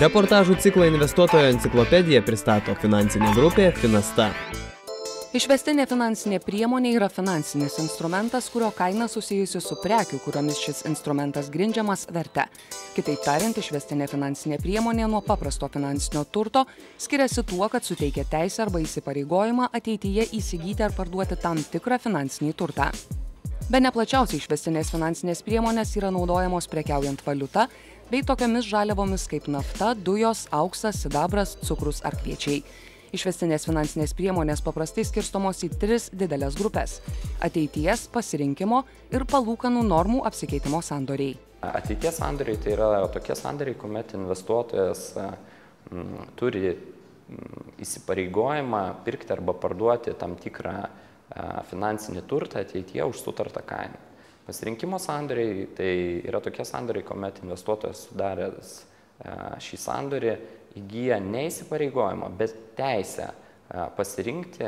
Reportažų ciklą investuotojo enciklopedija pristato finansinė grupė Finasta. Išvestinė finansinė priemonė yra finansinis instrumentas, kurio kaina susijusi su prekiu, kuriomis šis instrumentas grindžiamas verte. Kitaip tariant, išvestinė finansinė priemonė nuo paprasto finansinio turto skiriasi tuo, kad suteikia teisę arba įsipareigojimą ateityje įsigyti ar parduoti tam tikrą finansinį turtą. Be neplačiausiai išvestinės finansinės priemonės yra naudojamos prekiaujant valiuta bei tokiamis žaliavomis kaip nafta, dujos, auksas, sidabras, cukrus ar kviečiai. Išvestinės finansinės priemonės paprastai skirstomos į tris didelės grupės - ateities, pasirinkimo ir palūkanų normų apsikeitimo sandoriai. Ateities sandoriai tai yra tokie sandoriai, kuomet investuotojas m, turi m, įsipareigojimą pirkti arba parduoti tam tikrą finansinį turtą ateityje už sutartą kainą. Pasirinkimo sandoriai tai yra tokie sandoriai, kuomet investuotojas sudaręs šį sandorį įgyja ne įsipareigojimą, bet teisę pasirinkti,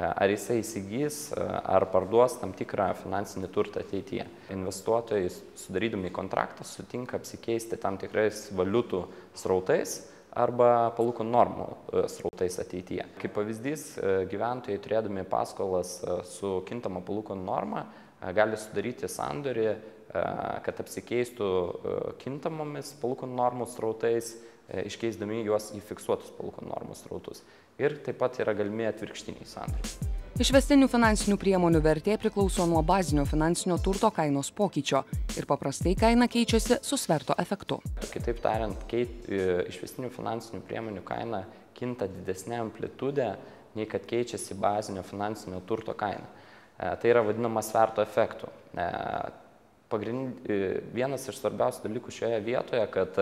ar jisai įsigys ar parduos tam tikrą finansinį turtą ateityje. Investuotojai sudarydami kontraktą sutinka apsikeisti tam tikrais valiutų srautais arba palūkanų normų e, srautais ateityje. Kaip pavyzdys, e, gyventojai turėdami paskolas e, su kintama palūkanų norma gali sudaryti sandorį, kad apsikeistų kintamomis palūkanų normų srautais, iškeisdami juos į fiksuotus palūkanų normų srautus. Ir taip pat yra galimi atvirkštiniai sandoriai. Išvestinių finansinių priemonių vertė priklauso nuo bazinio finansinio turto kainos pokyčio ir paprastai kaina keičiasi su sverto efektu. Kitaip tariant, keit, e, išvestinių finansinių priemonių kaina kinta didesnė amplitudė, nei kad keičiasi bazinio finansinio turto kaina. E, tai yra vadinama sverto efektu. E, pagrind, vienas iš svarbiausių dalykų šioje vietoje, kad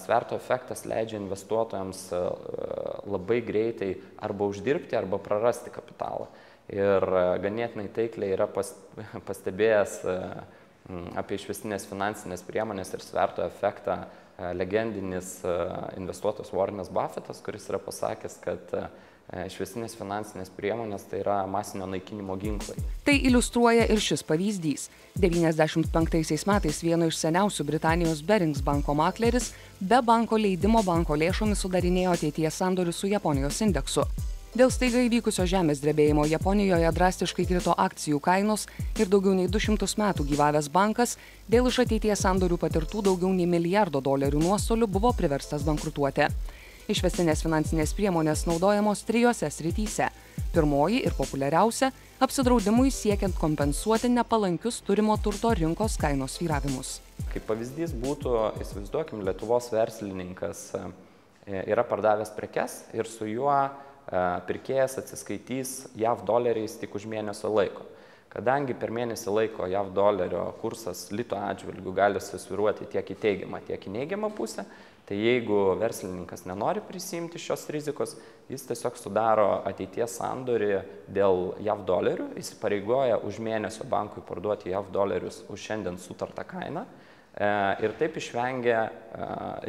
sverto efektas leidžia investuotojams labai greitai arba uždirbti, arba prarasti kapitalą ir e, ganėtinai taikliai yra pas, pastebėjęs e, apie išvestinės finansinės priemonės ir sverto efektą e, legendinis investuotojas Warrenas Buffettas, kuris yra pasakęs, kad išvestinės finansinės priemonės tai yra masinio naikinimo ginklai. Tai iliustruoja ir šis pavyzdys. 95 metais vieno iš seniausių Britanijos Berings banko makleris be banko leidimo banko lėšomis sudarinėjo ateities sandorius su Japonijos indeksu. Dėl staiga įvykusio žemės drebėjimo Japonijoje drastiškai krito akcijų kainos ir daugiau nei 200 metų gyvavęs bankas dėl iš ateities sandorių patirtų daugiau nei milijardo dolerių nuostolių buvo priverstas bankrutuoti. Išvestinės finansinės priemonės naudojamos trijose srityse. Pirmoji ir populiariausia - apsidraudimui siekiant kompensuoti nepalankius turimo turto rinkos kainos vyravimus. Kaip pavyzdys būtų, įsivaizduokim, Lietuvos verslininkas e, yra pardavęs prekes ir su juo pirkėjas atsiskaitys JAV doleriais tik už mėnesio laiko. Kadangi per mėnesį laiko JAV dolerio kursas lito atžvilgių gali susviruoti tiek į teigiamą, tiek į neigiamą pusę, tai jeigu verslininkas nenori prisimti šios rizikos, jis tiesiog sudaro ateities sandorį dėl JAV dolerių, įsipareigoja už mėnesio bankui parduoti JAV dolerius už šiandien sutartą kainą ir taip išvengia e,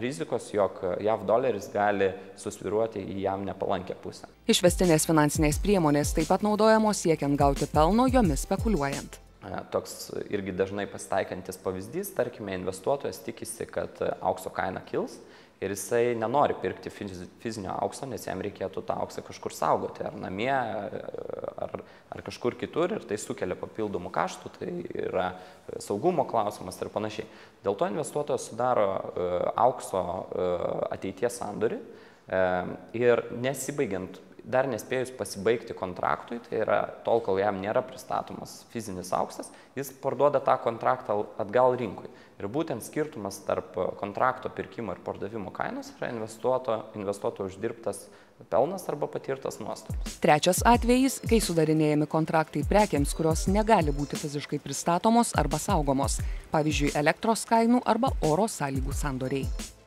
rizikos, jog JAV doleris gali susviruoti į jam nepalankę pusę. Išvestinės finansinės priemonės taip pat naudojamos siekiant gauti pelno jomis spekuliuojant. E, toks irgi dažnai pasitaikantis pavyzdys, tarkime, investuotojas tikisi, kad aukso kaina kils ir jisai nenori pirkti fizinio aukso, nes jam reikėtų tą auksą kažkur saugoti, ar namie, ar, kažkur kitur, ir tai sukelia papildomų kaštų, tai yra saugumo klausimas ir panašiai. Dėl to investuotojas sudaro e, aukso e, ateities sandorį e, ir nesibaigiant dar nespėjus pasibaigti kontraktui, tai yra tol, kol jam nėra pristatomas fizinis auksas, jis parduoda tą kontraktą atgal rinkui. Ir būtent skirtumas tarp kontrakto pirkimo ir pardavimo kainos yra investuoto, investuoto uždirbtas pelnas arba patirtas nuostolis. Trečias atvejis, kai sudarinėjami kontraktai prekiams, kurios negali būti fiziškai pristatomos arba saugomos, pavyzdžiui, elektros kainų arba oro sąlygų sandoriai.